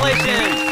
Congratulations!